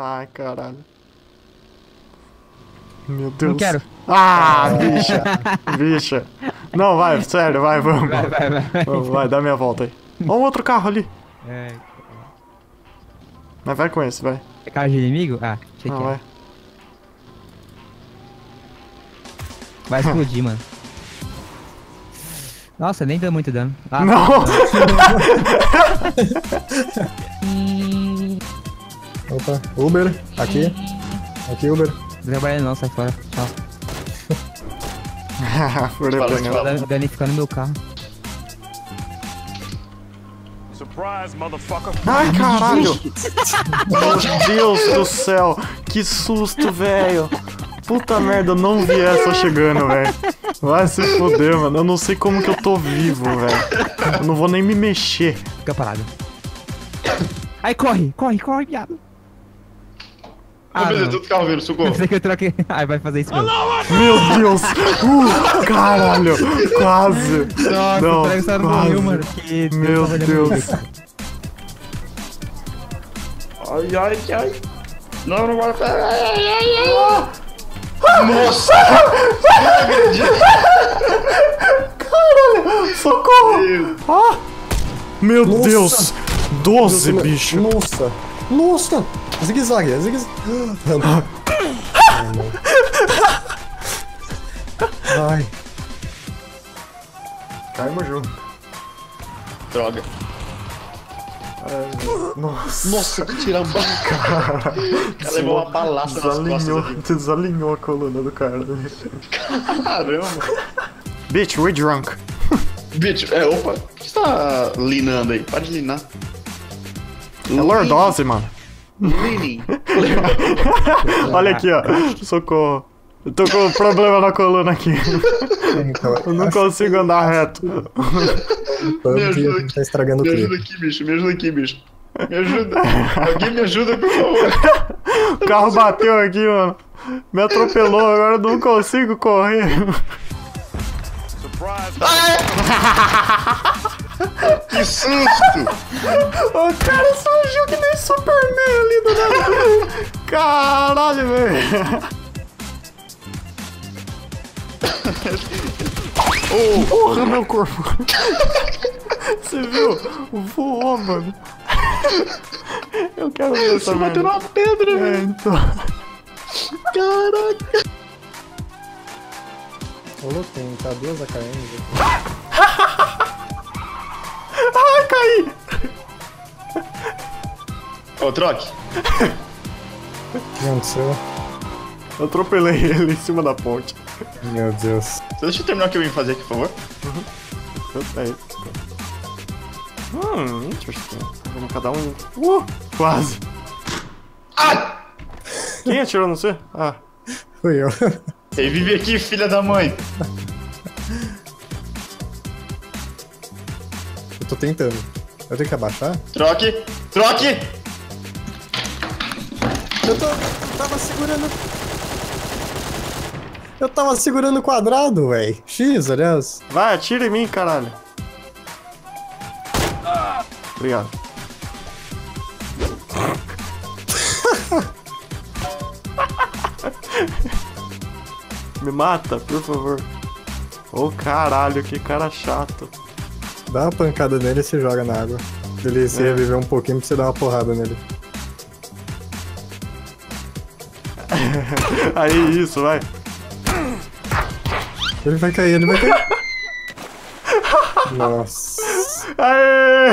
Ai, caralho. Meu Deus. Não quero. Ah, bicha. bicha. Não, vai, sério, vai, vamos. Vai, vai, vai. Vamos, vai, dá minha volta aí. Ó, um outro carro ali. É, Mas vai com esse, vai. é carro de inimigo? Ah, achei Não, que vai. era. Vai explodir, mano. Nossa, nem deu muito dano. Ah, Não! Opa, Uber, aqui. Aqui, Uber. Não trabalha não, sai fora. Tchau. Fala. Dan- Danificando meu carro. Surprise, motherfucker. Ai, caralho! Meu Deus do céu! Que susto, velho! Puta merda, eu não vi essa chegando, velho. Vai se foder, mano. Eu não sei como que eu tô vivo, velho. Eu não vou nem me mexer. Fica parado. Aí corre, corre, corre, viado. Ah, Ah, beleza, não. todo carro vindo, socorro. Pensei que eu troquei. Ai, vai fazer isso mesmo. Meu Deus! Uh, caralho! Quase! Nossa, Não, o quase. morreu, mano. Que Meu Deus. Ai, ai, ai. Não, não vai. Ai, ai, ai, ai. Nossa! Socorro! Ah! Meu. Deus! Doze, Nossa, bicho! Nossa! Nossa! Zigue-zague, é zigue Rampa. Ai, Caímos junto. Droga. Nossa. Nossa, que tirar um O cara levou uma balaça nas costas Desalinhou, desalinhou a coluna do cara. Caramba. Bitch, we're drunk. Bitch, é, opa. O que você tá linando aí? Para de linar. É lordose, mano. Olha aqui, ó. Socorro. Eu tô com problema na coluna aqui. então, Eu não consigo andar reto. Me ajuda aqui. tá estragando Me ajuda aqui, bicho. Me ajuda aqui, bicho. Me ajuda. Alguém me ajuda, por favor. O carro bateu aqui, mano. Me atropelou, agora eu não consigo correr. Surprise, Que susto! O cara surgiu que nem Superman ali do nada. Caralho, velho. Oh, Porra, meu corpo. Você viu? Voou, mano. Eu quero ver essa você bateu numa pedra, É, velho. então. Caraca. Ô, louco, tem tá duas AKMs aqui. Ai, caí. Ô, troque. O que aconteceu? Eu atropelei ele em cima da ponte. Meu Deus. Deixa eu terminar o que eu vim fazer aqui, por favor. Eu sei. Hum, interesting. Vamos cada um. Uh, quase. Ah! Quem atirou no você? Ah. Fui eu. Revive aqui, filha da mãe. Tô tentando. Eu tenho que abaixar? Troque. Troque. Eu tô. Tava segurando. Eu tava segurando o quadrado, véi. X, aliás. Vai, atira em mim, caralho. Obrigado. Me mata, por favor. Ô caralho, que cara chato. Dá uma pancada nele e se joga na água. Ele se É. reviver um pouquinho pra você dar uma porrada nele. Aí, isso, vai. Ele vai cair, ele vai cair. Nossa. Aê!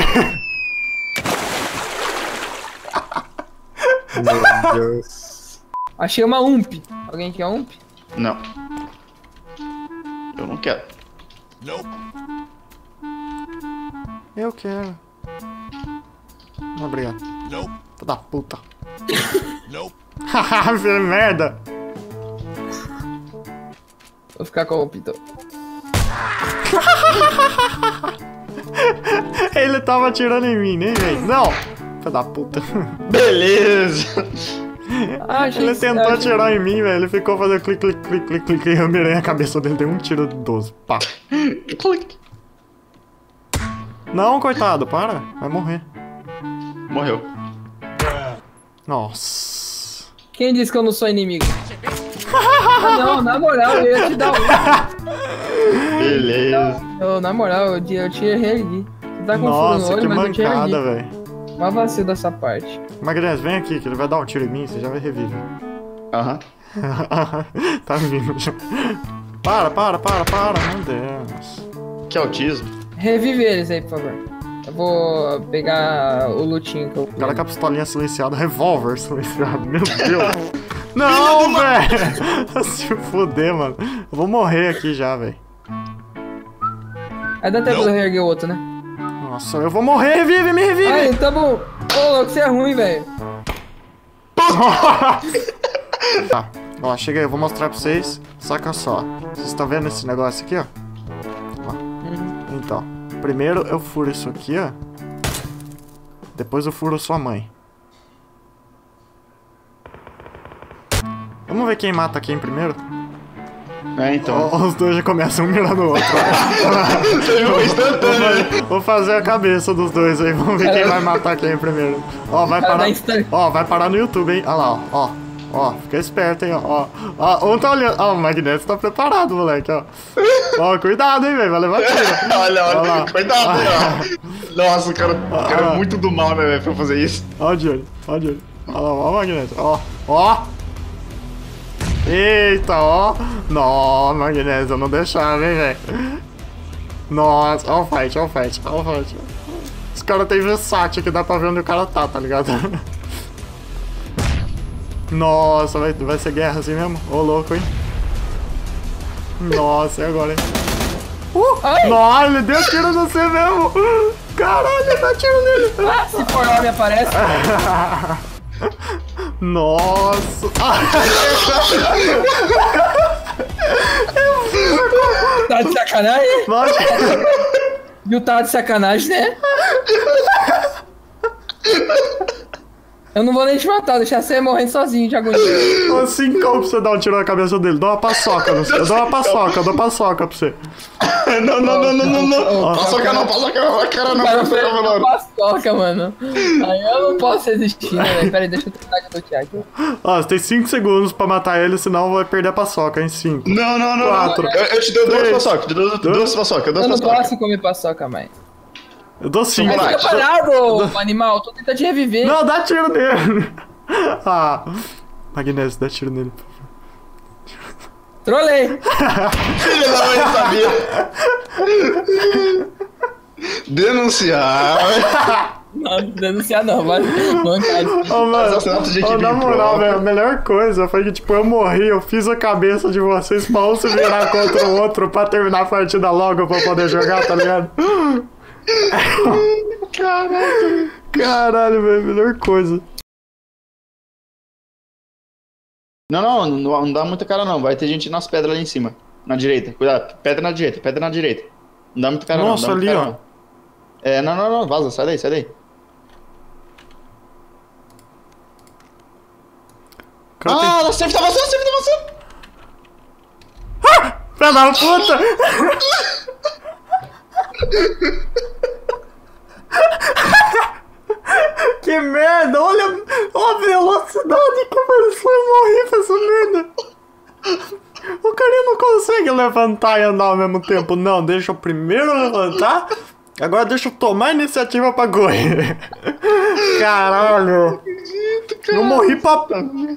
Meu Deus. Achei uma UMP. Alguém quer UMP? Não. Eu não quero. Eu quero. Não, obrigado. Filho da puta. Nope. Haha, merda. Vou ficar com UMP então. Ele tava atirando em mim, nem veio. Não! Filho da puta. Beleza. Ah, Ele tentou achei- atirar em mim, velho. Ele ficou fazendo clique, clique, clique, clique, clique. E eu mirei a cabeça dele, dei um tiro de 12. Pá. Clique. Não, coitado, para. Vai morrer. Morreu. Nossa. Quem disse que eu não sou inimigo? Ah, não, na moral, eu ia te dar um. Beleza. Eu, na moral, eu, te- eu te errei ali. Você tá com no Nossa, olho, que mas eu te mancada, velho. Uma vacilo dessa parte. Magrez, vem aqui que ele vai dar um tiro em mim, você já vai reviver. Aham. tá vindo já. Para, para, para, para, meu Deus. Que autismo. Revive eles aí, por favor. Eu vou pegar o lutinho que eu. O cara com a pistolinha silenciada, revólver silenciado, meu Deus. Não, velho! Se fuder, mano. Eu vou morrer aqui já, velho. Aí dá tempo de eu reerguer o outro, né? Nossa, eu vou morrer, revive, me revive! Ai, tá bom. Ô, louco, você é ruim, velho. Tá, ó, chega aí, eu vou mostrar pra vocês. Saca só. Vocês estão vendo esse negócio aqui, ó? Então, primeiro eu furo isso aqui, ó. Depois eu furo sua mãe. Vamos ver quem mata quem primeiro? É, então. Ó, Os dois já começam um mirando o outro. Um instantâneo. Vou fazer a cabeça dos dois aí, vamos ver quem vai matar quem primeiro. Ó, vai parar. Ó, vai parar no YouTube, hein? Olha lá, ó. Ó, ó fica esperto, hein? Ó, ó, um tá olhando. Ó, o Magneto tá preparado, moleque, ó. Ó, cuidado, hein, velho? Vai levar tiro. olha, Olha olha. Cuidado, ó. Nossa, o cara, o cara é muito do mal, né, velho, pra fazer isso. Ó de olho, ó de olho. Ó lá, ó o Magneto. Ó, ó. Eita, ó. Nó, Magneto, eu não deixava, hein, velho. Nossa, ó o fight, ó o fight, ó o fight. Os caras tem versátil que dá pra ver onde o cara tá, tá ligado? Nossa, vai, vai ser guerra assim mesmo? Ô, louco, hein? Nossa, e agora, hein? Uh! Ai. Nossa, ele deu tiro no você mesmo! Caralho, dá tiro nele! Ah, se for homem aparece. Nossa! Tá de sacanagem? Nossa! Viu, tá de sacanagem, né? Eu não vou nem te matar, deixar você morrendo sozinho de agonia. Ô, cincão pra você dar um tiro na cabeça dele. Dá uma paçoca, eu dou uma paçoca, eu dou paçoca pra você. Não, não, não, não, não, não. Paçoca não, paçoca não, cara não, Cara, paçoca eu não. paçoca, mano. Aí eu não posso resistir, né? velho? Pera aí, deixa eu tentar que eu tô aqui. Ó, você tem 5 segundos pra matar ele, senão vai perder a paçoca, hein? 5. Não, não, não. Quatro. não. Eu, eu te dou duas paçocas, te dou duas paçocas, Eu duas não paçocas. posso comer paçoca mais. Eu dou 5. Vamos lá. Fica parado, animal. Tô tentando te reviver. Não, dá tiro nele. Ah, Magnésio, dá tiro nele. Trolei. Filho da mãe sabia. Denunciar. Não, denunciar não, vai. Mancade. Ô, mano, ô, na moral, velho, a melhor coisa foi que, tipo, eu morri, eu fiz a cabeça de vocês pra um se virar contra o outro pra terminar a partida logo pra eu poder jogar, tá ligado? Caralho. Caralho, velho, melhor coisa. Não, não, não, não dá muita cara não. Vai ter gente nas pedras ali em cima. Na direita. Cuidado. Pedra na direita, pedra na direita. Não dá muita cara Nossa, não. dá ali, cara, não. É, não, não, não. Vaza, sai daí, sai daí. Cara, tem- Ah, ela sempre tá avançando, sempre tá avançando. Filha da puta! que merda! Olha, olha a velocidade que e morri pra essa merda! O cara não consegue levantar e andar ao mesmo tempo. Não, deixa eu primeiro levantar. Agora deixa eu tomar a iniciativa pra correr. Caralho! Eu morri pra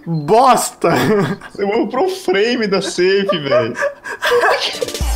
bosta! Você morreu pro frame da safe, velho.